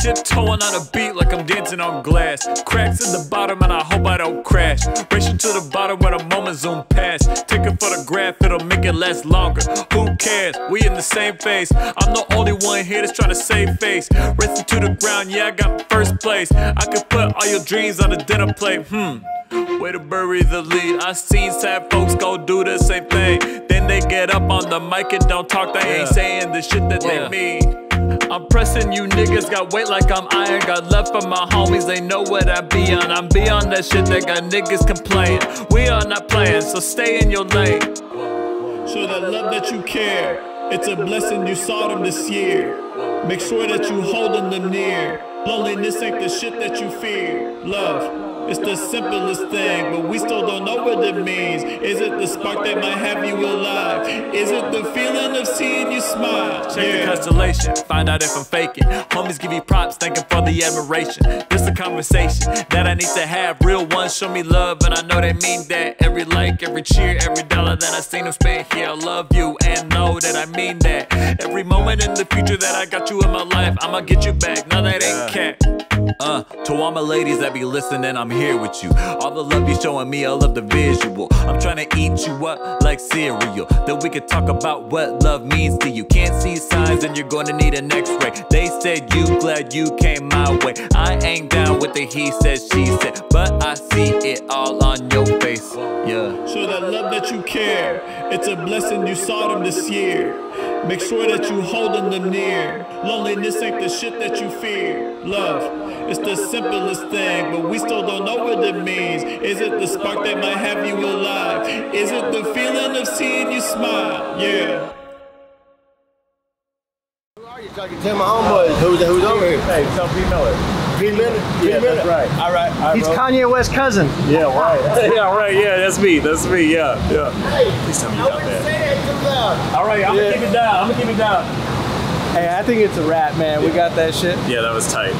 shit towing on a beat like I'm dancing on glass. Cracks in the bottom and I hope I don't crash. Racing to the bottom when a moment zoom past. Take a photograph, it'll make it last longer. Who cares? We in the same phase. I'm the only one here that's trying to save face. Racing to the ground, yeah, I got first place. I could put all your dreams on the dinner plate. Hmm. Way to bury the lead. I seen sad folks go do the same thing. Then they get up on the mic and don't talk. They ain't saying the shit that Yeah. they mean. I'm pressing you niggas, got weight like I'm iron. Got left for my homies, they know what I be on. I'm beyond that shit that got niggas complain. We are not playing, so stay in your lane. Show that love that you care. It's a blessing you saw them this year. Make sure that you holding them near. Loneliness ain't the shit that you fear. Love, it's the simplest thing, but we still don't know what it means. Is it the spark that might have you alive? Is it the feeling of seeing you smile? Check the constellation, find out if I'm faking. Homies give you props, thanking for the admiration. This a conversation that I need to have. Real ones show me love, and I know they mean that. Every like, every cheer, every dollar that I seen them spend here, I love you and know that I mean that. Every moment in the future that I got you in my life, I'ma get you back. Now that ain't cat. Uh, to all my ladies that be listening, I'm here with you. All the love you showing me, I love the visual. I'm trying to eat you up like cereal. Then we could talk about what love means to you. Can't see signs, and you're gonna need an x-ray. They said you glad you came my way. I ain't down with the he said, she said, but I see it all on your face. Yeah. Show that love that you care. It's a blessing you saw them this year. Make sure that you holding them near. Loneliness ain't the shit that you fear. Love, it's the simplest thing, but we still don't know what it means. Is it the spark that might have you alive? Is it the feeling of seeing you smile? Yeah. So I can tell my homeboys who's, who's over here. Hey, tell P Miller. P Minute. P Yeah, Minute. that's right. All right. All right, He's bro. Kanye West's cousin. Yeah, right. yeah, right. Yeah, that's me. That's me. Yeah, yeah. Hey, Please tell me I about that. that. All right, I'm Yeah. gonna keep it down. I'm gonna keep it down. Hey, I think it's a rap, man. We got that shit. Yeah, that was tight.